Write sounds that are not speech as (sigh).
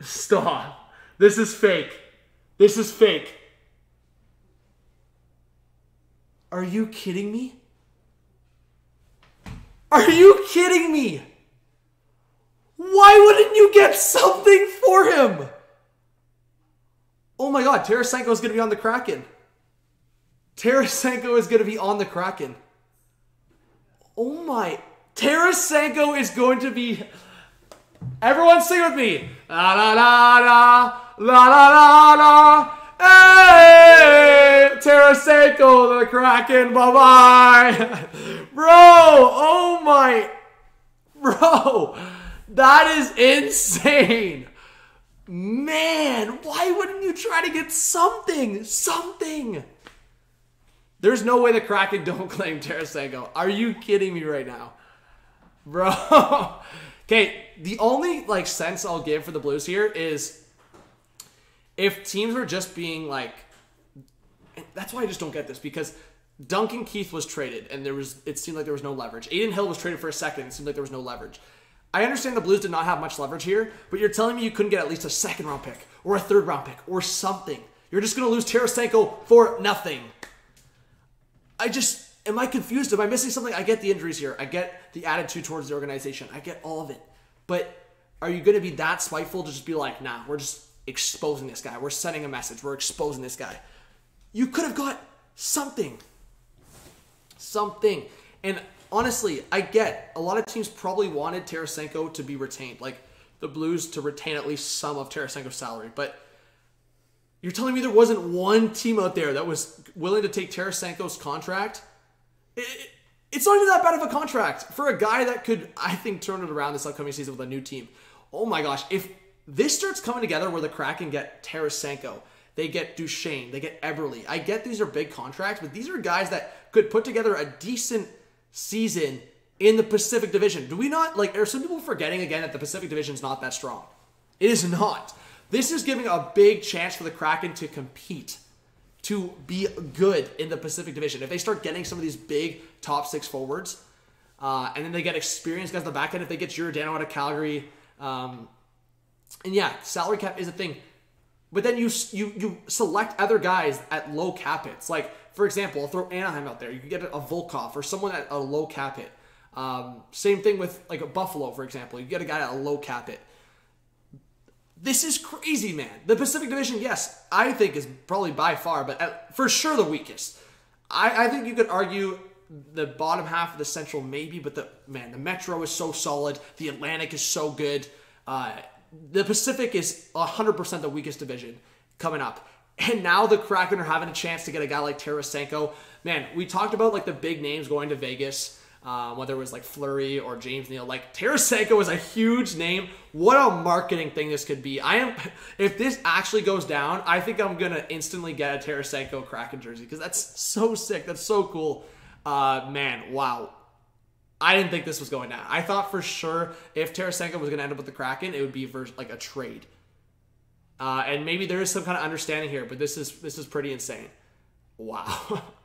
Stop. This is fake. This is fake. Are you kidding me? Are you kidding me? Why wouldn't you get something for him? Oh my god, Tarasenko is going to be on the Kraken. Tarasenko is going to be on the Kraken. Oh my. Tarasenko is going to be. Everyone sing with me. La la la la. La la la la. Hey! Tarasenko, the Kraken. Bye bye. (laughs) Bro, oh my. Bro, that is insane. Man, why wouldn't you try to get something? Something. There's no way the Kraken (laughs) don't claim Tarasenko. Are you kidding me right now? Bro. (laughs) okay, the only like sense I'll give for the Blues here is if teams were just being like that's why I just don't get this because Duncan Keith was traded and there was it seemed like there was no leverage. Adin Hill was traded for a second it seemed like there was no leverage. I understand the Blues did not have much leverage here, but you're telling me you couldn't get at least a second round pick or a third round pick or something. You're just going to lose Tarasenko for nothing. I just am I confused? Am I missing something? I get the injuries here. I get the attitude towards the organization. I get all of it. But are you going to be that spiteful to just be like, nah, we're just exposing this guy. We're sending a message. We're exposing this guy. You could have got something. Something. And honestly, I get a lot of teams probably wanted Tarasenko to be retained, like the Blues to retain at least some of Tarasenko's salary. But you're telling me there wasn't one team out there that was willing to take Tarasenko's contract? It, it's not even that bad of a contract for a guy that could, I think, turn it around this upcoming season with a new team. Oh my gosh, if this starts coming together where the Kraken get Tarasenko, they get Duchene, they get Eberle. I get these are big contracts, but these are guys that could put together a decent season in the Pacific Division. Do we not like? Are some people forgetting again that the Pacific Division is not that strong? It is not. This is giving a big chance for the Kraken to compete, to be good in the Pacific Division. If they start getting some of these big top six forwards, uh, and then they get experienced guys on the back end, if they get Giordano out of Calgary, um, and yeah, salary cap is a thing. But then you you you select other guys at low cap hits. Like for example, I'll throw Anaheim out there. You can get a Volkov or someone at a low cap hit. Um, same thing with like a Buffalo, for example. You get a guy at a low cap hit. This is crazy, man. The Pacific Division, yes, I think is probably by far, but at, for sure the weakest. I, I think you could argue the bottom half of the Central maybe, but the man, the Metro is so solid. The Atlantic is so good. Uh, the Pacific is 100% the weakest division coming up. And now the Kraken are having a chance to get a guy like Tarasenko. Man, we talked about like the big names going to Vegas. Um, whether it was like Fleury or James Neal. Like Tarasenko was a huge name. What a marketing thing this could be. I am, (laughs) if this actually goes down, I think I'm gonna instantly get a Tarasenko Kraken jersey because that's so sick. That's so cool. Uh, man, wow. I didn't think this was going down. I thought for sure if Tarasenko was gonna end up with the Kraken, it would be for like a trade. Uh, and maybe there is some kind of understanding here, but this is this is pretty insane. Wow. (laughs)